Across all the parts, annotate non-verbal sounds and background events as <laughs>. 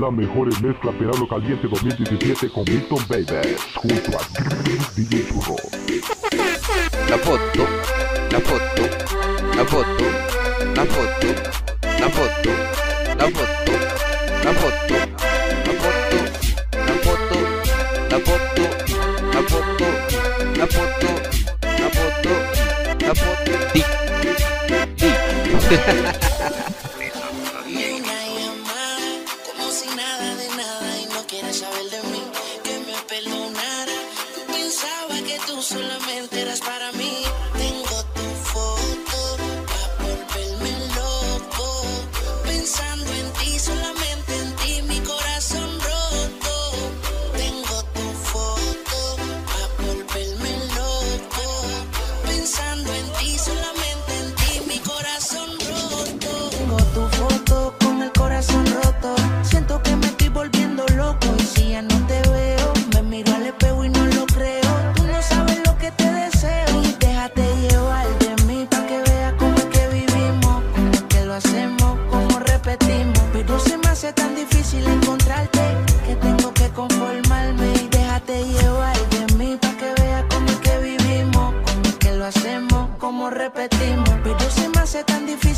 La mejor mezcla Peralo Caliente 2017 con Milton Baby junto a DJ Churro. La foto, la foto, la foto, la foto, la foto, la foto, la foto, la foto, la foto, la foto, la foto, la foto, la foto, la foto, la foto.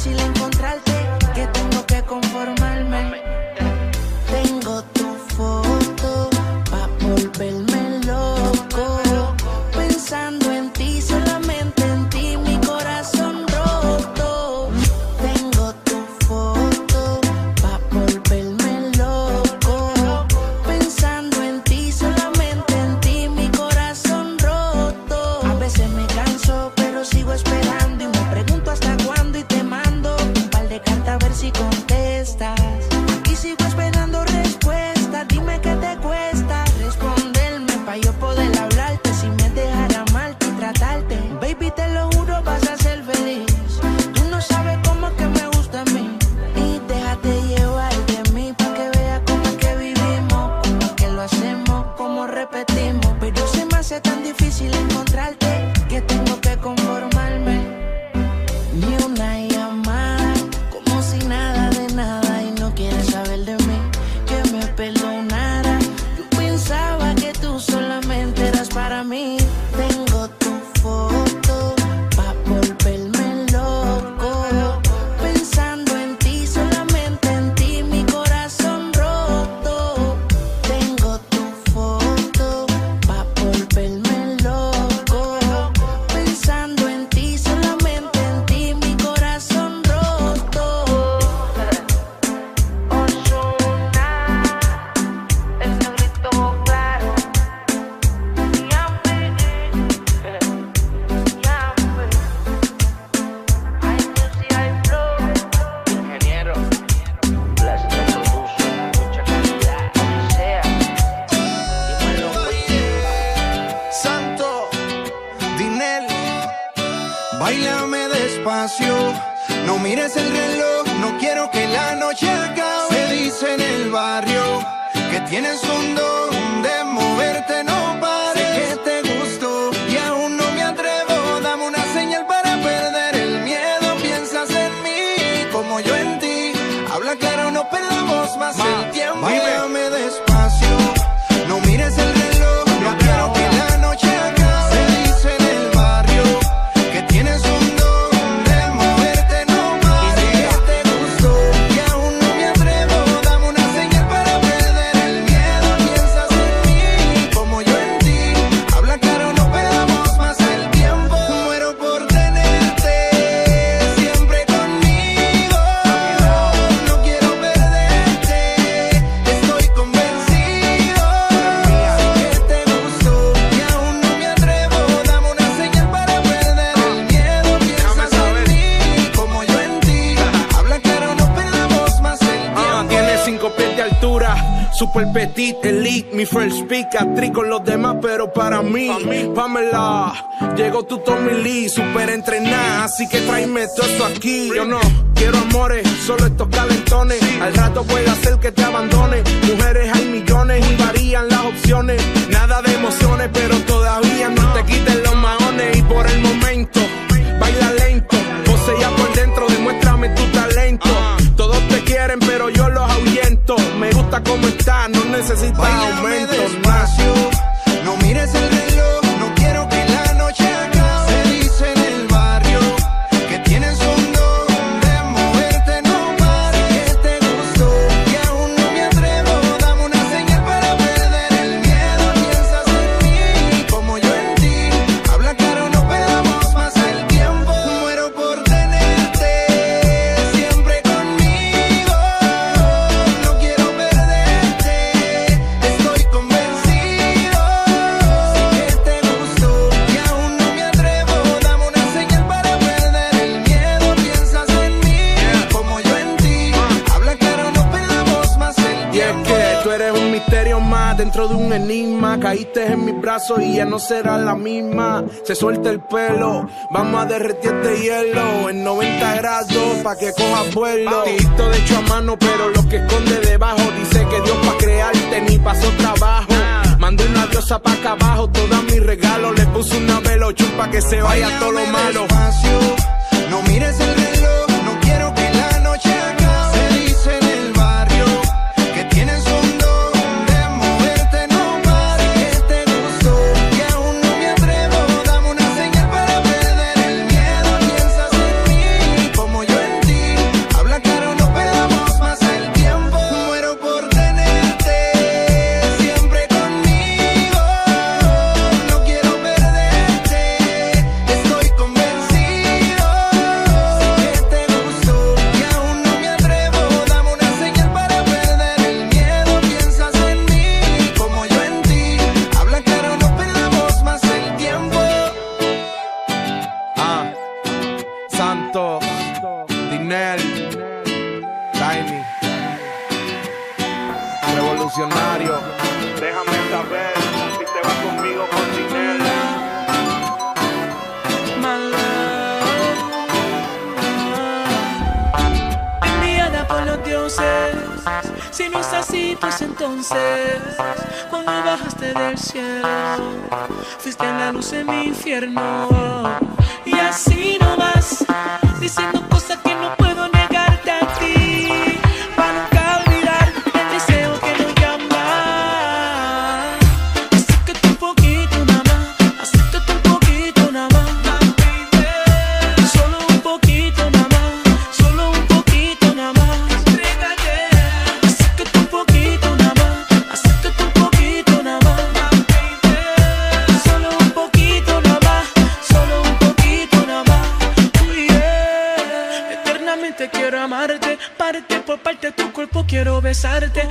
silent pero se me hace tan difícil encontrarte que tengo Bailame despacio, no mires el reloj, no quiero que la noche acabe. Se dice en el barrio que tienes un don de moverte, no pares. Sé que te gusto y aún no me atrevo. Dame una señal para perder el miedo. Piensas en mí como yo en ti. Habla claro, no perdamos más el tiempo. el petit, elite, mi first pick, actriz con los demás, pero para mí, Pamela, llegó tu Tommy Lee, super entrenada, así que tráeme todo esto aquí. Yo no quiero amores, solo estos calentones, al rato puede hacer que te abandone. Mujeres hay millones y varían las opciones, nada de emociones, pero todavía no te quiten los maones. Y por el momento como está, no necesita aumento. Despacio, no mires el reloj. dentro de un enigma. Caíste en mis brazos y ya no será la misma. Se suelta el pelo, vamos a derretir este hielo en 90 grados pa' que coja vuelo. Tito de hecho a mano, pero lo que esconde debajo dice que Dios pa' crearte ni pasó trabajo. Mandé una diosa pa' acá abajo, todos mis regalos. Le puse una velo chupa que se vaya todo lo malo. así, pues entonces, cuando bajaste del cielo, fuiste la luz en mi infierno. Y así nomás, diciendo besarte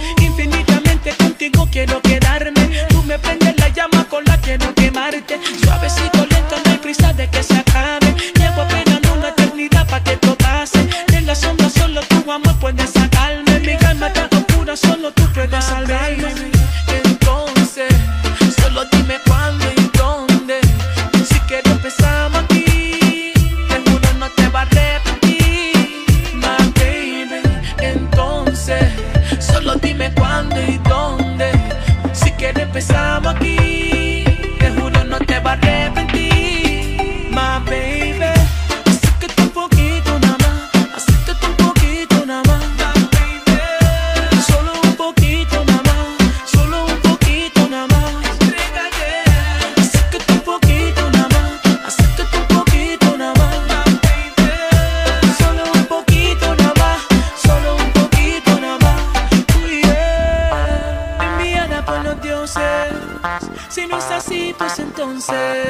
Si no es así, pues entonces,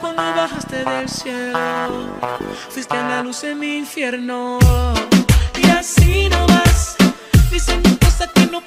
cuando bajaste del cielo, fuiste la luz en mi infierno. Y así no vas dicen cosas que no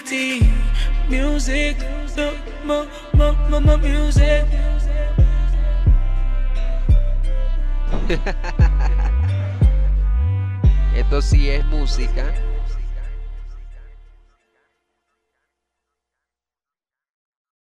reality. Music, the mo, mo, mo, mo, music. <laughs> Esto sí es música.